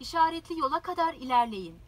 İşaretli yola kadar ilerleyin.